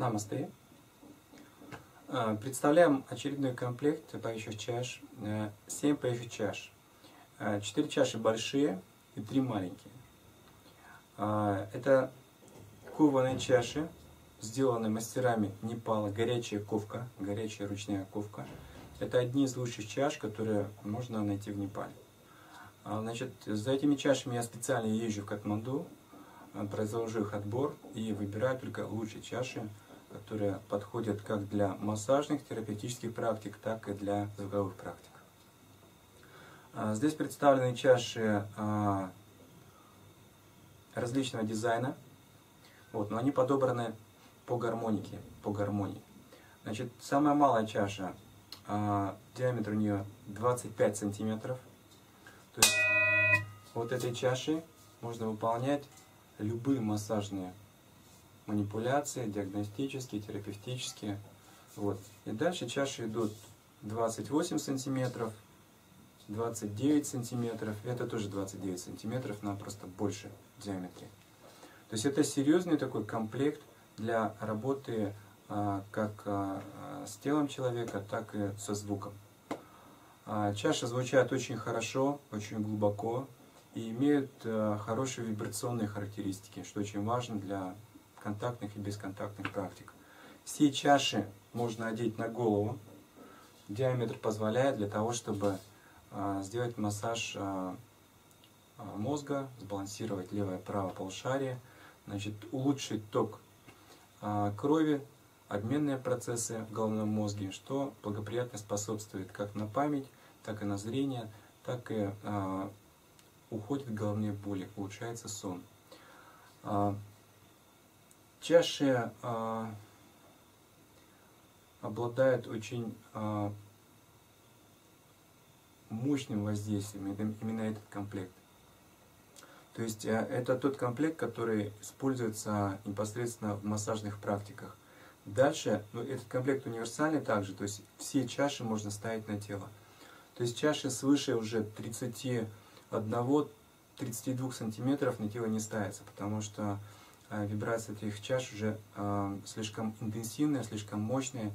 Намасте. А, представляем очередной комплект поющих чаш. 7 э, поющих чаш. 4 э, чаши большие и 3 маленькие. А, это кованые чаши, сделанные мастерами Непала. Горячая ковка, горячая ручная ковка. Это одни из лучших чаш, которые можно найти в Непале. А, значит, за этими чашами я специально езжу в Катманду, э, произвожу их отбор и выбираю только лучшие чаши, которые подходят как для массажных терапевтических практик, так и для звуковых практик. А, здесь представлены чаши а, различного дизайна, вот, но они подобраны по гармонике, по гармонии. Значит, самая малая чаша, а, диаметр у нее 25 сантиметров. То есть вот этой чашей можно выполнять любые массажные манипуляции, диагностические, терапевтические. Вот. И дальше чаши идут 28 сантиметров, 29 сантиметров. Это тоже 29 сантиметров, но просто больше в диаметре. То есть это серьезный такой комплект для работы а, как а, с телом человека, так и со звуком. А, чаши звучат очень хорошо, очень глубоко и имеют хорошие вибрационные характеристики, что очень важно для контактных и бесконтактных практик. Все чаши можно одеть на голову. Диаметр позволяет для того, чтобы а, сделать массаж а, а, мозга, сбалансировать левое и правое полушарие, значит, улучшить ток крови, обменные процессы в головном мозге, что благоприятно способствует как на память, так и на зрение, так и уходит головные боли, улучшается сон. Чаши э, обладают очень э, мощным воздействием, именно этот комплект. То есть э, это тот комплект, который используется непосредственно в массажных практиках. Дальше, ну, этот комплект универсальный также, то есть все чаши можно ставить на тело. То есть чаши свыше уже 31-32 сантиметров на тело не ставится, потому что а, вибрация этих чаш уже а, слишком интенсивная, слишком мощная,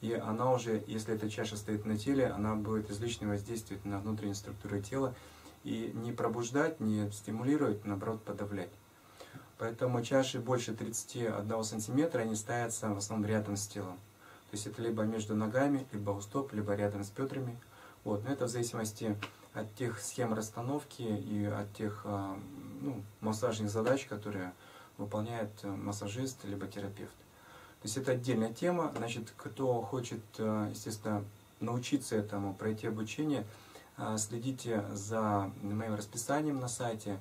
и она уже, если эта чаша стоит на теле, она будет излишне воздействовать на внутренние структуры тела и не пробуждать, не стимулировать, наоборот подавлять. Поэтому чаши больше 31 сантиметра, они ставятся в основном рядом с телом. То есть это либо между ногами, либо у стоп, либо рядом с бедрами. Вот. Но это в зависимости от тех схем расстановки и от тех а, ну, массажных задач, которые выполняет э, массажист либо терапевт. То есть это отдельная тема. Значит, кто хочет, э, естественно, научиться этому, пройти обучение, э, следите за моим расписанием на сайте.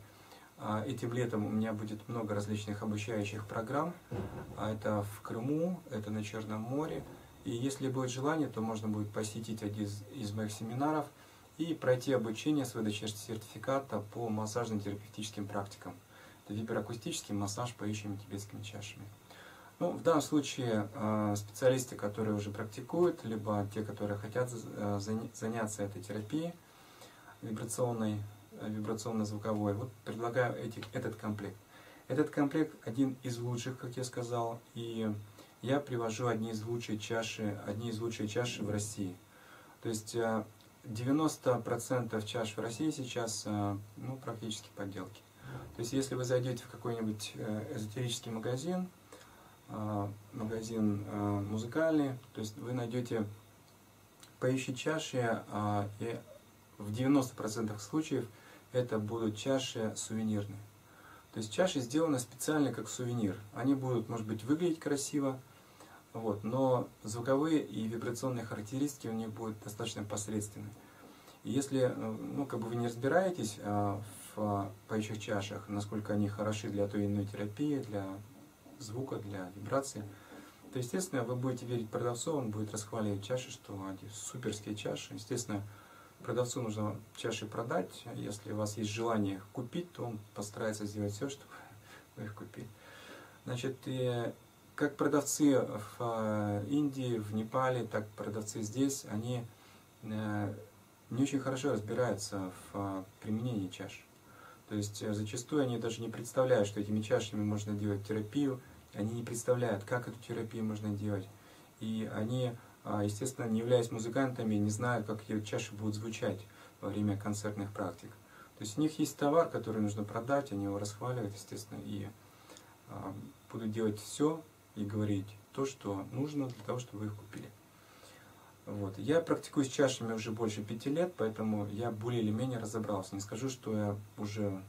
Этим летом у меня будет много различных обучающих программ. А это в Крыму, это на Черном море. И если будет желание, то можно будет посетить один из, моих семинаров и пройти обучение с выдачей сертификата по массажным терапевтическим практикам виброакустический массаж поющими тибетскими чашами. Ну, в данном случае э, специалисты, которые уже практикуют, либо те, которые хотят э, заняться этой терапией вибрационной, э, вибрационно-звуковой, вот предлагаю эти, этот комплект. Этот комплект один из лучших, как я сказал, и я привожу одни из лучших чаши, одни из лучших чаши в России. То есть 90% чаш в России сейчас ну, практически подделки. То есть, если вы зайдете в какой-нибудь э, эзотерический магазин, э, магазин э, музыкальный, то есть вы найдете поющие чаши, и в 90% случаев это будут чаши сувенирные. То есть чаши сделаны специально как сувенир. Они будут, может быть, выглядеть красиво, вот, но звуковые и вибрационные характеристики у них будут достаточно посредственные. Если ну, как бы вы не разбираетесь в поющих чашах, насколько они хороши для той или иной терапии, для звука, для вибрации, то, естественно, вы будете верить продавцу, он будет расхваливать чаши, что они суперские чаши. Естественно, продавцу нужно чаши продать. Если у вас есть желание их купить, то он постарается сделать все, чтобы вы их купили. Значит, и как продавцы в э, Индии, в Непале, так продавцы здесь, они э, не очень хорошо разбираются в э, применении чаш. То есть э, зачастую они даже не представляют, что этими чашами можно делать терапию, они не представляют, как эту терапию можно делать. И они, а, естественно, не являясь музыкантами, не знают, как эти чаши будут звучать во время концертных практик. То есть у них есть товар, который нужно продать, они его расхваливают, естественно, и а, будут делать все и говорить то, что нужно для того, чтобы вы их купили. Вот. Я практикую с чашами уже больше пяти лет, поэтому я более или менее разобрался. Не скажу, что я уже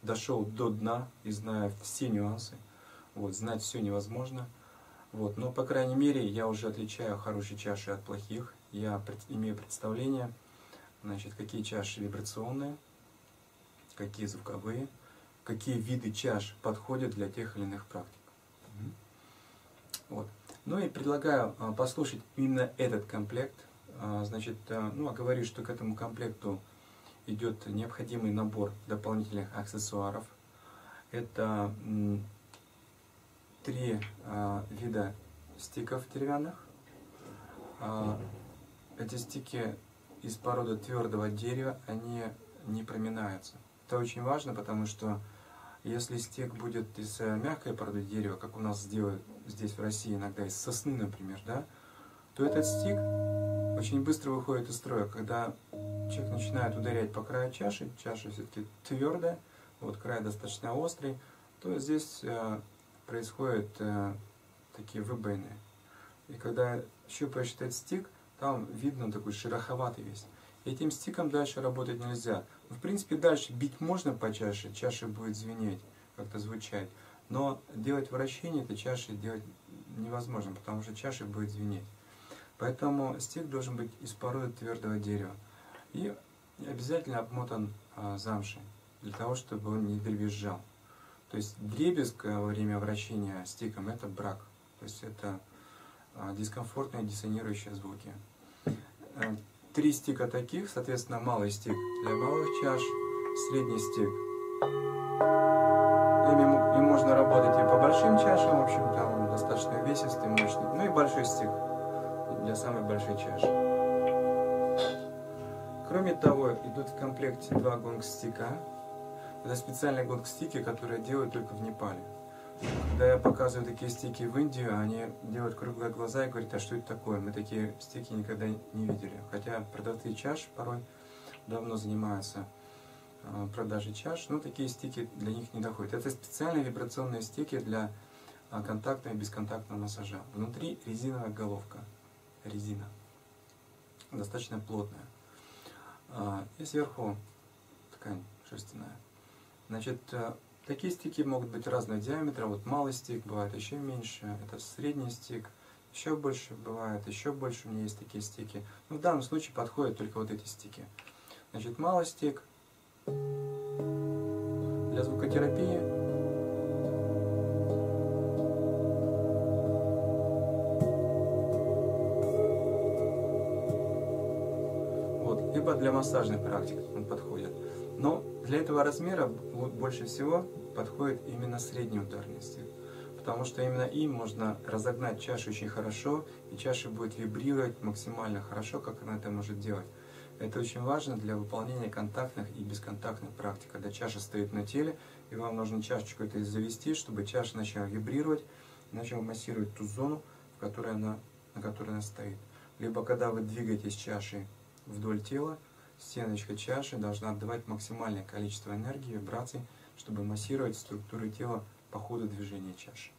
дошел до дна и знаю все нюансы. Вот, знать все невозможно. Вот, но, по крайней мере, я уже отличаю хорошие чаши от плохих. Я имею представление, значит, какие чаши вибрационные, какие звуковые, какие виды чаш подходят для тех или иных практик. Вот. Ну и предлагаю а, послушать именно этот комплект. А, значит, а, ну, говорю, что к этому комплекту идет необходимый набор дополнительных аксессуаров. Это три вида стиков деревянных. Эти стики из породы твердого дерева, они не проминаются. Это очень важно, потому что если стек будет из э, мягкой породы дерева, как у нас делают здесь в России иногда из сосны, например, да, то этот стик очень быстро выходит из строя. Когда человек начинает ударять по краю чаши, чаша все-таки твердая, вот край достаточно острый, то здесь э, происходят э, такие выбоины. И когда щупаешь этот стик, там видно такой шероховатый весь. Этим стиком дальше работать нельзя. В принципе, дальше бить можно по чаше, чаша будет звенеть, как-то звучать. Но делать вращение этой чаши делать невозможно, потому что чаша будет звенеть. Поэтому стик должен быть из породы твердого дерева. И обязательно обмотан а, замшей, для того, чтобы он не дребезжал. То есть дребезг во время вращения стиком это брак. То есть это а, дискомфортные диссонирующие звуки. Три стика таких, соответственно, малый стик для малых чаш, средний стик. Ими, им можно работать и по большим чашам, в общем-то, он достаточно весистый, мощный. Ну и большой стик для самой большой чаши. Кроме того, идут в комплекте два гонг-стика. Это специальные гонг-стики, которые делают только в Непале. Когда я показываю такие стики в Индию, они делают круглые глаза и говорят, а что это такое? Мы такие стики никогда не видели. Хотя продавцы чаш порой давно занимаются э, продажей чаш, но такие стики для них не доходят. Это специальные вибрационные стики для э, контактного и бесконтактного массажа. Внутри резиновая головка, резина, достаточно плотная. Э, и сверху ткань шерстяная. Значит, Такие стики могут быть разного диаметра. Вот малый стик бывает еще меньше, это средний стик, еще больше бывает, еще больше у меня есть такие стики. Но в данном случае подходят только вот эти стики. Значит, малый стик для звукотерапии. Вот, либо для массажных практик он подходит. Но для этого размера больше всего подходит именно средний ударный стиль, потому что именно им можно разогнать чашу очень хорошо, и чаша будет вибрировать максимально хорошо, как она это может делать. Это очень важно для выполнения контактных и бесконтактных практик, когда чаша стоит на теле, и вам нужно чашечку это завести, чтобы чаша начала вибрировать, начала массировать ту зону, в которой она, на которой она стоит. Либо когда вы двигаетесь чашей вдоль тела, стеночка чаши должна отдавать максимальное количество энергии, вибраций, чтобы массировать структуры тела по ходу движения чаши.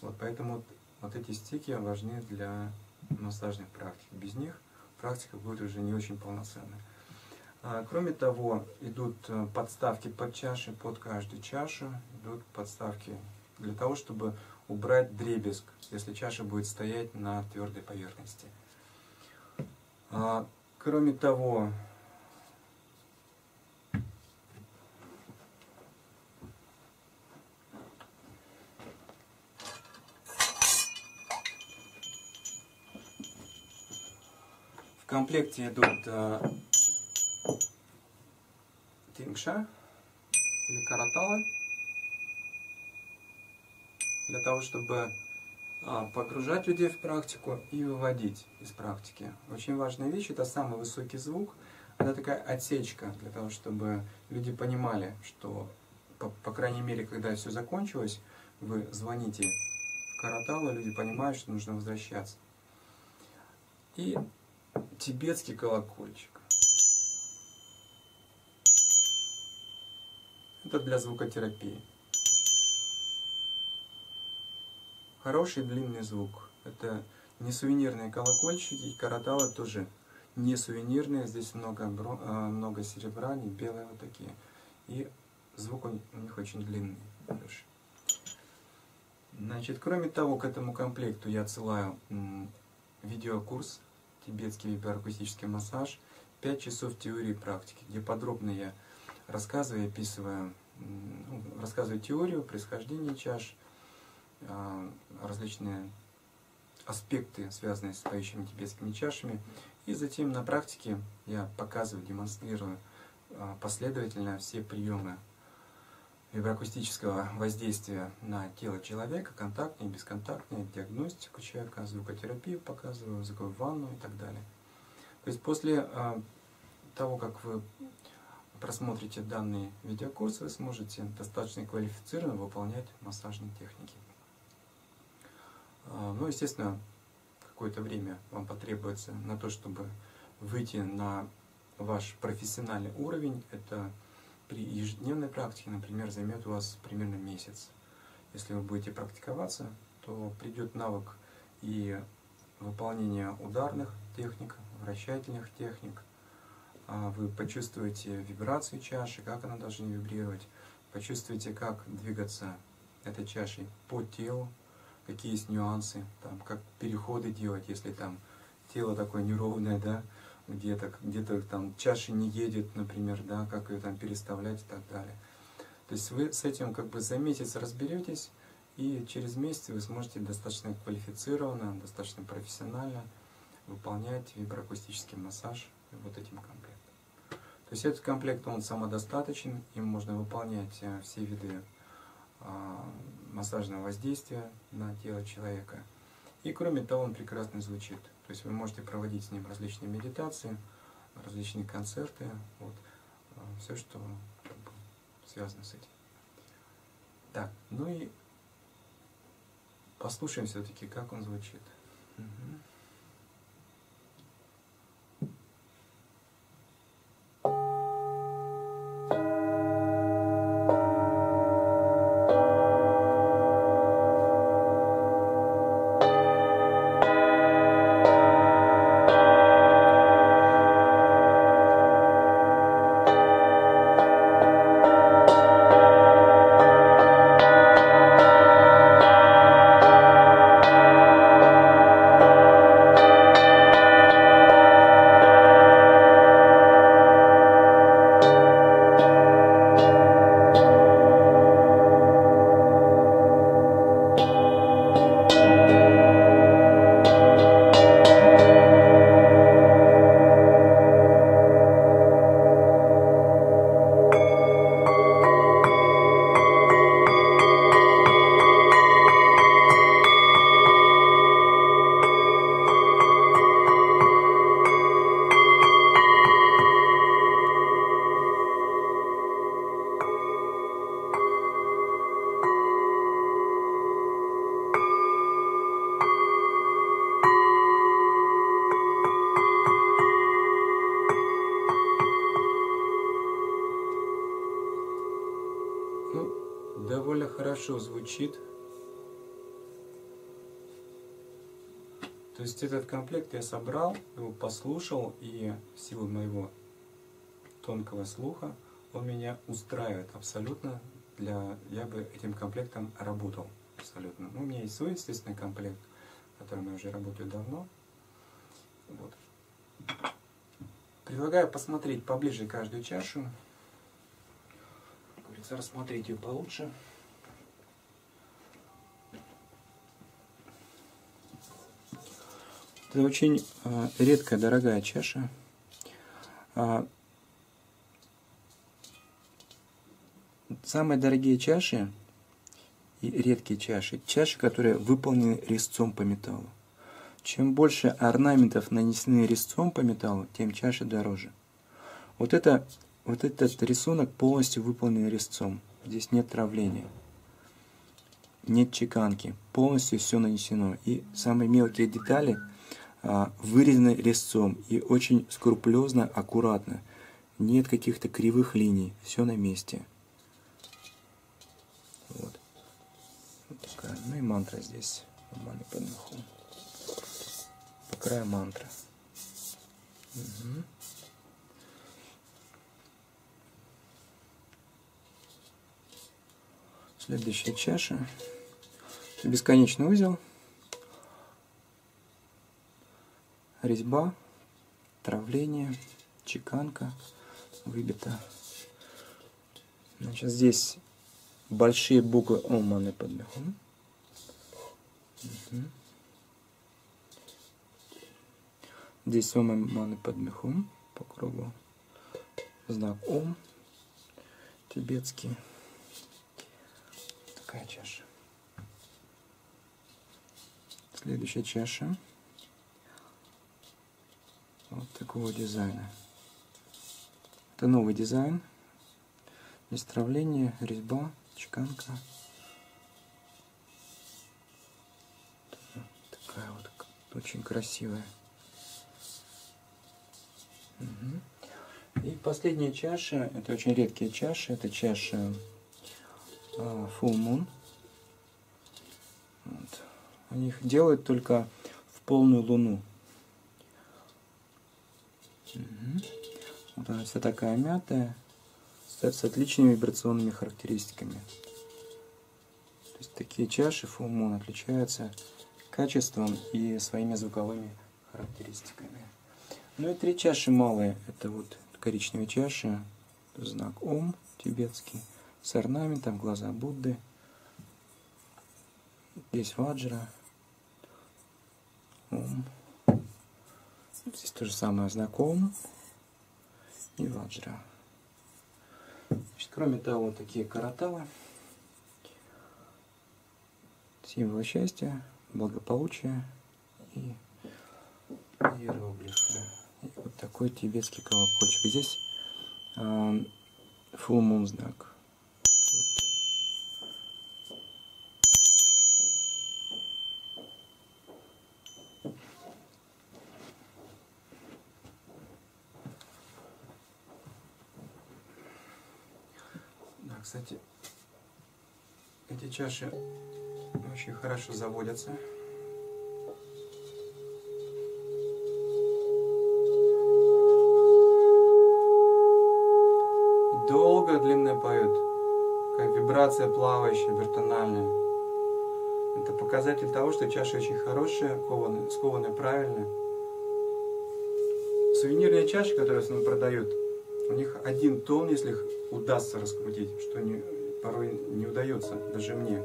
Вот поэтому вот эти стики важны для массажных практик. Без них практика будет уже не очень полноценной. А, кроме того, идут э, подставки под чаши, под каждую чашу, идут подставки для того, чтобы убрать дребезг, если чаша будет стоять на твердой поверхности. А, кроме того, комплекте идут э, тингша или караталы для того, чтобы э, погружать людей в практику и выводить из практики. Очень важная вещь, это самый высокий звук, это такая отсечка для того, чтобы люди понимали, что, по, по крайней мере, когда все закончилось, вы звоните в Каратал, люди понимают, что нужно возвращаться. И тибетский колокольчик. Это для звукотерапии. Хороший длинный звук. Это не сувенирные колокольчики, караталы тоже не сувенирные. Здесь много, а, много серебра, не белые вот такие. И звук у них очень длинный. Значит, кроме того, к этому комплекту я отсылаю видеокурс «Тибетский виброакустический массаж», 5 часов теории и практики, где подробно я рассказываю, описываю, ну, рассказываю теорию, происхождение чаш, а, различные аспекты, связанные с поющими тибетскими чашами. И затем на практике я показываю, демонстрирую а, последовательно все приемы виброакустического воздействия на тело человека, контактные, бесконтактные, диагностику человека, звукотерапию показываю, звуковую ванну и так далее. То есть после а, того, как вы просмотрите данный видеокурс, вы сможете достаточно квалифицированно выполнять массажные техники. А, ну, естественно, какое-то время вам потребуется на то, чтобы выйти на ваш профессиональный уровень. Это при ежедневной практике, например, займет у вас примерно месяц. Если вы будете практиковаться, то придет навык и выполнения ударных техник, вращательных техник. А вы почувствуете вибрацию чаши, как она должна вибрировать, почувствуете, как двигаться этой чашей по телу, какие есть нюансы, там, как переходы делать, если там тело такое неровное, да, где-то, где-то там чаша не едет, например, да, как ее там переставлять и так далее. То есть вы с этим как бы за месяц разберетесь, и через месяц вы сможете достаточно квалифицированно, достаточно профессионально выполнять виброакустический массаж вот этим комплектом. То есть этот комплект, он самодостаточен, им можно выполнять э, все виды а, массажного воздействия на тело человека. И кроме того, он прекрасно звучит. То есть вы можете проводить с ним различные медитации, различные концерты, вот, а, все, что как бы, связано с этим. Так, ну и послушаем все-таки, как он звучит. Угу. Хорошо звучит. То есть этот комплект я собрал, его послушал, и в силу моего тонкого слуха он меня устраивает абсолютно. Для, я бы этим комплектом работал абсолютно. Ну, у меня есть свой, естественный комплект, которым я уже работаю давно. Вот. Предлагаю посмотреть поближе каждую чашу. Рассмотреть ее получше. Это очень э, редкая, дорогая чаша. А, самые дорогие чаши и редкие чаши, чаши, которые выполнены резцом по металлу. Чем больше орнаментов нанесены резцом по металлу, тем чаша дороже. Вот, это, вот этот рисунок полностью выполнен резцом. Здесь нет травления. нет чеканки, полностью все нанесено. И самые мелкие детали а, вырезаны резцом и очень скрупулезно, аккуратно. Нет каких-то кривых линий, все на месте. Вот. вот такая. Ну и мантра здесь. Маны под махом. По краю мантра. Угу. Следующая чаша. Бесконечный узел. Резьба, травление, чеканка выбита. Значит, здесь большие буквы Оманы под мехом. Угу. Здесь Оманы под мехом по кругу. Знак Ом тибетский такая чаша. Следующая чаша. Вот такого дизайна. Это новый дизайн. Здесь травление, резьба, чеканка. Такая вот очень красивая. Угу. И последняя чаша, это очень редкие чаши, это чаша а, full moon. Вот. Они их делают только в полную луну. Угу. Вот она вся такая мятая, с, отличными вибрационными характеристиками. То есть такие чаши moon отличаются качеством и своими звуковыми характеристиками. Ну и три чаши малые. Это вот коричневые чаши, знак Ом тибетский с орнаментом, глаза Будды. Здесь ваджра. Ом. Здесь то же самое знаком. И ваджра. Значит, кроме того, такие караталы. Символы счастья, благополучия и иероглифы. И вот такой тибетский колокольчик. Здесь э, full moon знак. Кстати, эти чаши очень хорошо заводятся. Долго, длинно поют, как вибрация плавающая, вертональная. Это показатель того, что чаша очень хорошая, кованы, скованы правильно. Сувенирные чаши, которые в основном продают, у них один тон, если их удастся раскрутить, что не, порой не удается даже мне.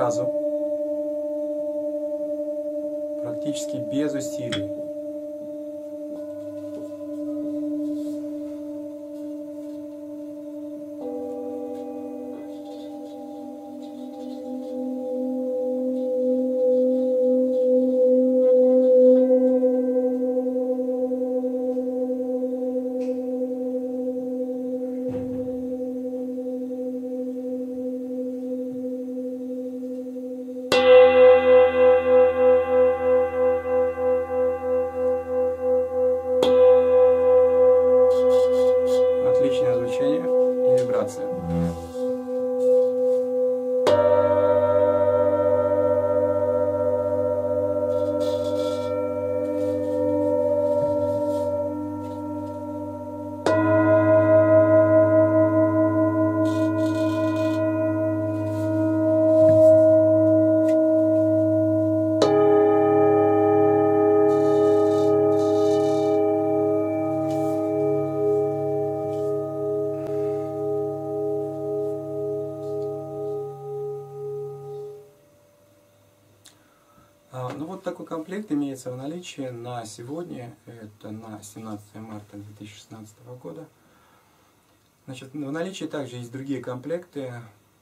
Сразу, практически без усилий. Комплект имеется в наличии на сегодня, это на 17 марта 2016 года. Значит, в наличии также есть другие комплекты.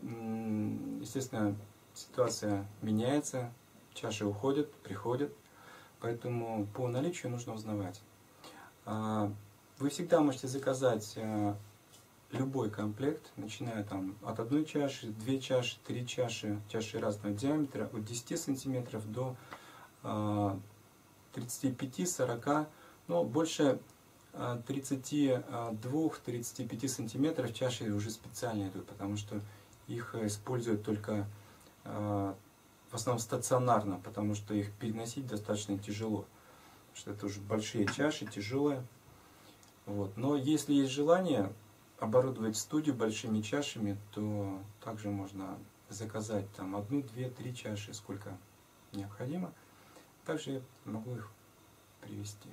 Естественно, ситуация меняется, чаши уходят, приходят, поэтому по наличию нужно узнавать. А, вы всегда можете заказать э, любой комплект, начиная там от одной чаши, две чаши, три чаши, чаши разного диаметра, от 10 сантиметров до 35-40, а, но больше 32-35 а, сантиметров чаши уже специально идут, потому что их используют только в основном стационарно, потому что их переносить достаточно тяжело. Потому что это уже большие чаши, тяжелые. Вот. Но если есть желание оборудовать студию большими чашами, то также можно заказать там одну, две, три чаши, сколько необходимо. Также я могу их привести.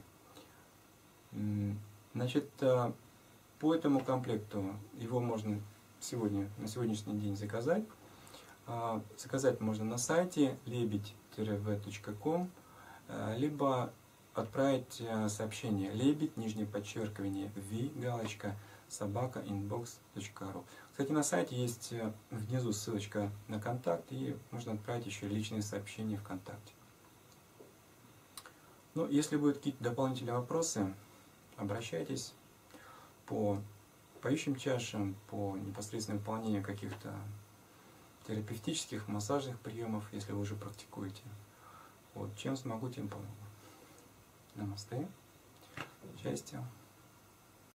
Значит, э, по этому комплекту его можно сегодня, на сегодняшний день заказать. А, заказать можно на сайте лебедь-v.com, э, либо отправить сообщение лебедь, нижнее подчеркивание, v, галочка, собака, inbox.ru. Кстати, на сайте есть внизу ссылочка на контакт, и можно отправить еще личные сообщения ВКонтакте. Ну, если будут какие-то дополнительные вопросы, обращайтесь по поющим чашам, по непосредственному выполнению каких-то терапевтических, массажных приемов, если вы уже практикуете. Вот, чем смогу, тем помогу. Намасте. Счастья.